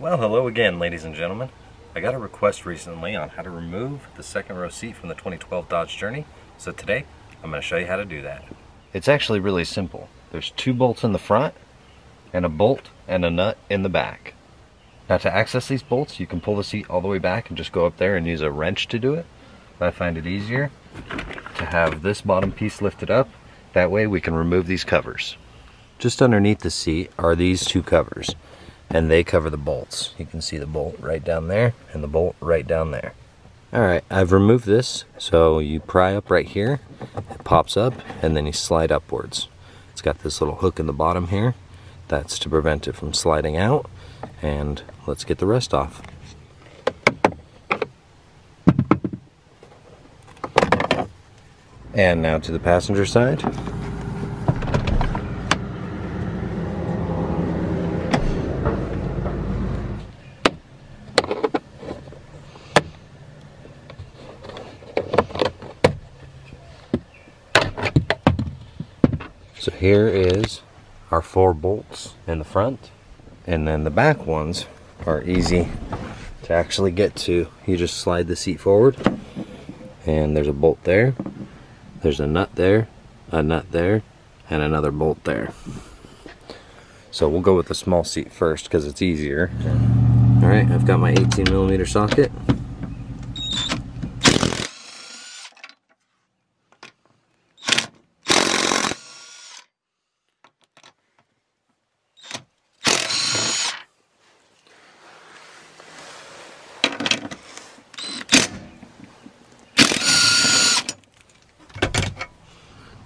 Well, hello again, ladies and gentlemen. I got a request recently on how to remove the second row seat from the 2012 Dodge Journey, so today I'm going to show you how to do that. It's actually really simple. There's two bolts in the front, and a bolt and a nut in the back. Now to access these bolts, you can pull the seat all the way back and just go up there and use a wrench to do it. I find it easier to have this bottom piece lifted up. That way we can remove these covers. Just underneath the seat are these two covers and they cover the bolts. You can see the bolt right down there and the bolt right down there. Alright, I've removed this, so you pry up right here, it pops up, and then you slide upwards. It's got this little hook in the bottom here, that's to prevent it from sliding out, and let's get the rest off. And now to the passenger side. Here is our four bolts in the front and then the back ones are easy to actually get to. You just slide the seat forward and there's a bolt there. There's a nut there, a nut there, and another bolt there. So we'll go with the small seat first because it's easier. All right, I've got my 18 millimeter socket.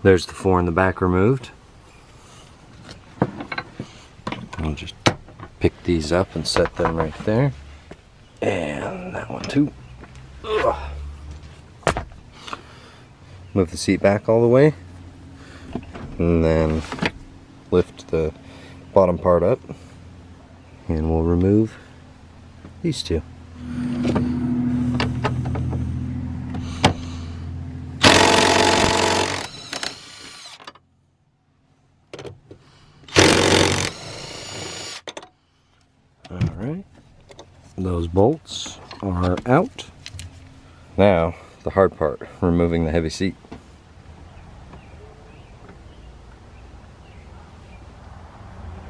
There's the four in the back removed. I'll just pick these up and set them right there. And that one too. Ugh. Move the seat back all the way. And then lift the bottom part up. And we'll remove these two. Alright, those bolts are out. Now, the hard part, removing the heavy seat.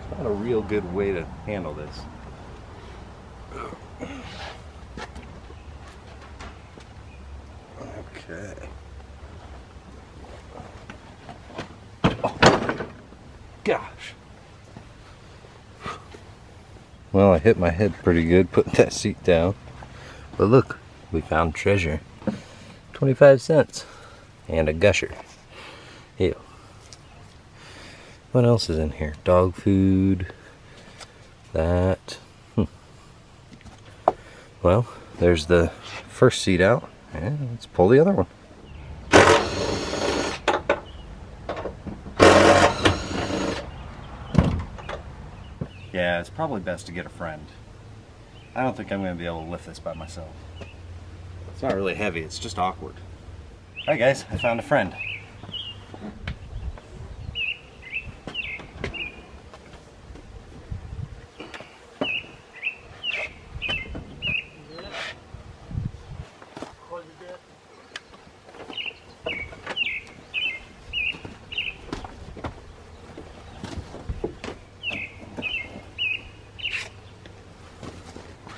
It's not a real good way to handle this. Okay. Oh, gosh. Well, I hit my head pretty good putting that seat down. But look, we found treasure. 25 cents. And a gusher. Ew. What else is in here? Dog food. That. Hmm. Well, there's the first seat out. And let's pull the other one. Yeah, it's probably best to get a friend. I don't think I'm going to be able to lift this by myself. It's not really heavy, it's just awkward. Alright guys, I found a friend.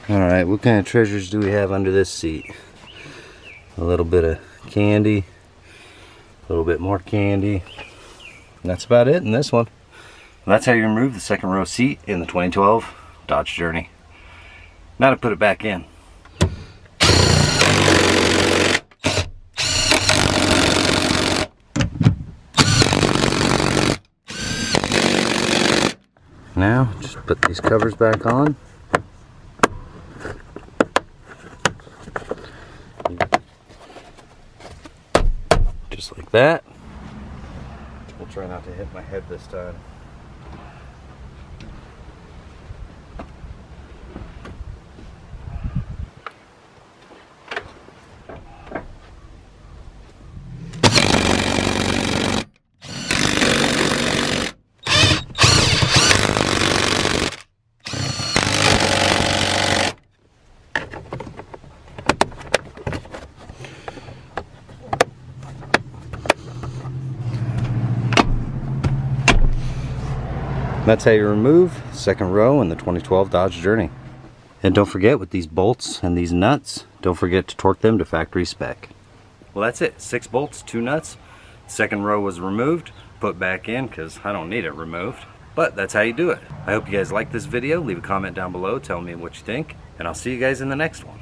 Alright, what kind of treasures do we have under this seat? A little bit of candy, a little bit more candy. And that's about it in this one. And that's how you remove the second row seat in the 2012 Dodge Journey. Now to put it back in. Now, just put these covers back on. Just like that. We'll try not to hit my head this time. That's how you remove second row in the 2012 Dodge Journey. And don't forget with these bolts and these nuts, don't forget to torque them to factory spec. Well that's it, six bolts, two nuts. Second row was removed, put back in because I don't need it removed. But that's how you do it. I hope you guys like this video. Leave a comment down below telling me what you think. And I'll see you guys in the next one.